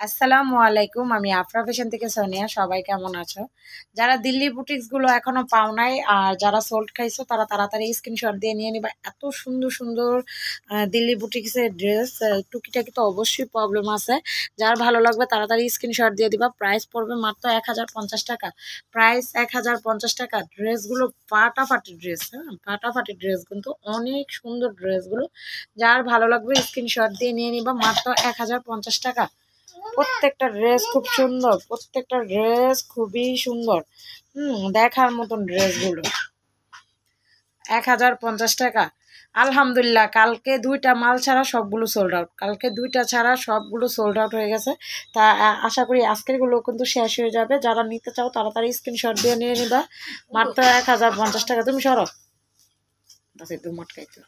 আসসালামু আলাইকুম, আমি আফরা ফ্যাশন থেকে সোনিয়া, সবাই কেমন আছো? যারা দিল্লি বুটিক্সগুলো এখনও পাও নাই আর যারা সোল্ড খাইছো, তারা তাড়াতাড়ি স্ক্রিনশট দিয়ে নিয়ে নিবা। এত সুন্দর সুন্দর দিল্লি বুটিক্সের ড্রেস টুকিটাকি তো অবশ্যই প্রবলেম আছে। যার ভালো লাগবে তাড়াতাড়ি স্ক্রিনশট দিয়ে দিবা। প্রাইস পড়বে মাত্র এক হাজার পঞ্চাশ টাকা। প্রাইস এক হাজার পঞ্চাশ টাকা। ড্রেসগুলো ফাটাফাটি ড্রেস হ্যাঁ? ফাটাফাটি ড্রেস কিন্তু অনেক সুন্দর ড্রেসগুলো যার ভালো লাগবে স্ক্রিনশট দিয়ে নিয়ে নিবা। মাত্র এক হাজার পঞ্চাশ টাকা। প্রত্যেকটা ড্রেস খুব সুন্দর, প্রত্যেকটা ড্রেস খুবই সুন্দর। হুম, দেখার মতন ড্রেসগুলো এক হাজার পঞ্চাশ টাকা। আলহামদুলিল্লাহ, কালকে দুইটা মাল ছাড়া সবগুলো সোল্ড আউট কালকে দুইটা ছাড়া সবগুলো সোল্ড আউট হয়ে গেছে। তা আশা করি আজকেরগুলো কিন্তু শেষ হয়ে যাবে। যারা নিতে চাও তাড়াতাড়ি স্ক্রিনশট দিয়ে নিয়ে নিবা। মাত্র এক হাজার পঞ্চাশ টাকা। তুমি সরো। বাস একটু মটকাইতো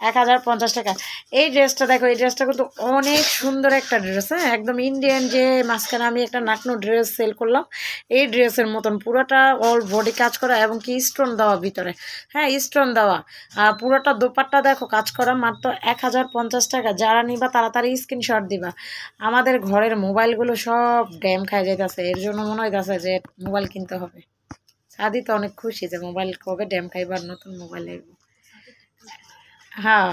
এক হাজার পঞ্চাশ টাকা। এই ড্রেসটা দেখো, এই ড্রেসটা কিন্তু অনেক সুন্দর একটা ড্রেস হ্যাঁ? একদম ইন্ডিয়ান যে মাঝখানে আমি একটা নাকনো ড্রেস সেল করলাম, এই ড্রেসের মতন পুরোটা অল বডি কাজ করা এবং কি স্টোন দেওয়া ভিতরে হ্যাঁ? স্টোন দেওয়া। আর পুরোটা দোপাট্টা দেখো, কাজ করা মাত্র এক হাজার পঞ্চাশ টাকা। যারা নিবা তাড়াতাড়ি স্ক্রিনশট দিবা। আমাদের ঘরের মোবাইলগুলো সব ড্যাম খায় যাইতেছে। এর জন্য মনে হইতেছে যে মোবাইল কিনতে হবে। সাদি তো অনেক খুশি যে মোবাইল কবে ড্যাম খাইবার নতুন মোবাইল লাগবে। হ্যাঁ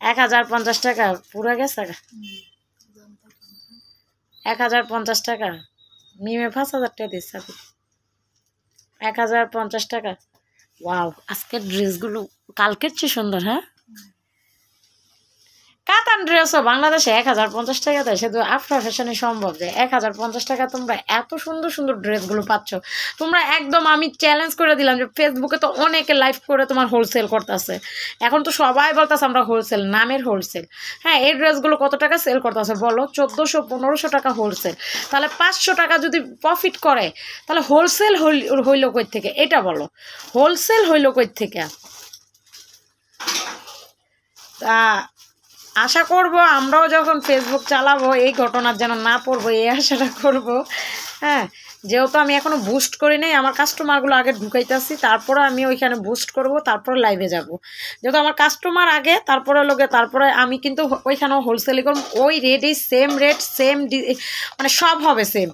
এক হাজার পঞ্চাশ টাকা, পুরো গেছে? এক হাজার পঞ্চাশ টাকা? মিমে পাঁচ হাজার টাকা দিচ্ছে এক হাজার পঞ্চাশ টাকা? ওয়াও, আজকের ড্রেসগুলো কালকের চেয়ে সুন্দর হ্যাঁ? কাতান ড্রেসও বাংলাদেশে এক হাজার পঞ্চাশ টাকা দেয়। শুধু আফটার ফ্যাশনে সম্ভব যে এক হাজার পঞ্চাশ টাকা তোমরা এত সুন্দর সুন্দর ড্রেসগুলো পাচ্ছ। তোমরা একদম আমি চ্যালেঞ্জ করে দিলাম যে ফেসবুকে তো অনেকে লাইভ করে তোমার হোলসেল করতেছে। এখন তো সবাই বলতেছে আমরা হোলসেল নামের হোলসেল হ্যাঁ এই ড্রেসগুলো কত টাকা সেল করতেছে বলো? চোদ্দোশো, পনেরোশো টাকা হোলসেল তাহলে পাঁচশো টাকা যদি প্রফিট করে, তাহলে হোলসেল হইল কই থেকে? এটা বলো। হোলসেল হইল কই থেকে? তা আশা করব আমরাও যখন ফেসবুক চালাবো, এই ঘটনার যেন না পড়ব, এই আশাটা করব। হ্যাঁ যেহেতু আমি এখনও বুস্ট করি নাই, আমার কাস্টমারগুলো আগে ঢুকাইতেছি, তারপরে আমি ওইখানে বুস্ট করব, তারপরে লাইভে যাব। যেহেতু আমার কাস্টমার আগে, তারপরে লোকে, তারপরে আমি কিন্তু ওইখানেও হোলসেলিং করব, ওই রেটই সেম রেট সেম মানে সব হবে সেম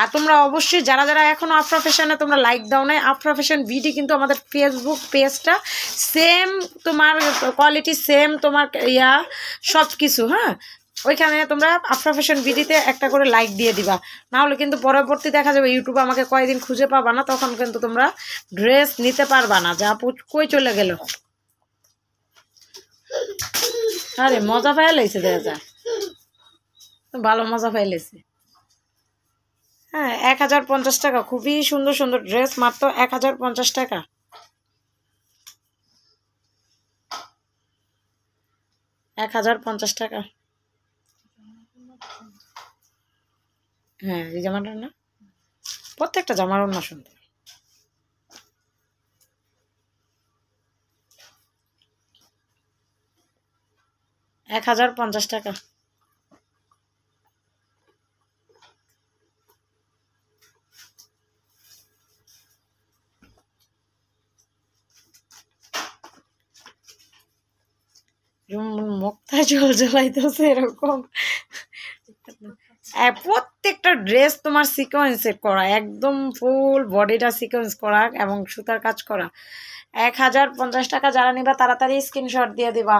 আর তোমরা অবশ্যই যারা যারা এখনও আফরা ফ্যাশনে তোমরা লাইক দাও নাই আফরা ফ্যাশন বিডি কিন্তু আমাদের ফেসবুক পেজটা সেম তোমার কোয়ালিটি সেম তোমার ইয়া সব কিছু হ্যাঁ? ওইখানে তোমরা আফরা ফ্যাশন বিডিতে একটা করে লাইক দিয়ে দিবা। না হলে কিন্তু পরবর্তী দেখা যাবে ইউটিউবে আমাকে কয়দিন খুঁজে পাবা না, তখন কিন্তু তোমরা ড্রেস নিতে পারবা না, যা কই চলে গেল? আরে মজা পাইলেছে দেখা যায় ভালো মজা পাইলেছে হ্যাঁ এক হাজার পঞ্চাশ টাকা। খুবই সুন্দর সুন্দর ড্রেস মাত্র এক হাজার পঞ্চাশ টাকা। এক হাজার পঞ্চাশ টাকা। হ্যাঁ এই জামাটা না? প্রত্যেকটা জামার অন্য সুন্দর। এক হাজার পঞ্চাশ টাকা। মুখটা জল জ্বলাইতেছে এরকম। প্রত্যেকটা ড্রেস তোমার সিকোয়েন্সে করা, একদম ফুল বডিটা সিকোয়েন্স করা এবং সুতার কাজ করা। এক হাজার পঞ্চাশ টাকা যারা নিবা তাড়াতাড়ি স্ক্রিনশট দিয়ে দিবা।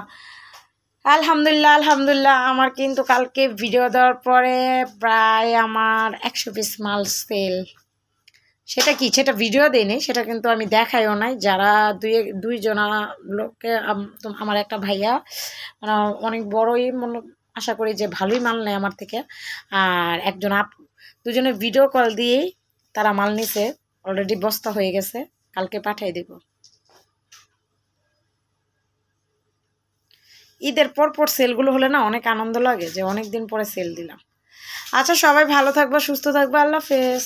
আলহামদুলিল্লাহ আলহামদুলিল্লাহ, আমার কিন্তু কালকে ভিডিও দেওয়ার পরে প্রায় আমার একশো পিস মাল সেল সেটা কি? সেটা ভিডিও দেয়নি সেটা কিন্তু আমি দেখাইও নাই। যারা দুই দুইজনা লোককে আমার একটা ভাইয়া মানে অনেক বড়ই মনে, আশা করি যে ভালোই মাল নেয় আমার থেকে। আর একজন আপ, দুজনে ভিডিও কল দিয়েই তারা মাল নিছে। অলরেডি বস্তা হয়ে গেছে, কালকে পাঠিয়ে দিব। ঈদের পর পর সেলগুলো হলে না অনেক আনন্দ লাগে, যে অনেক দিন পরে সেল দিলাম। আচ্ছা সবাই ভালো থাকবা, সুস্থ থাকবা, আল্লাহ হাফেজ।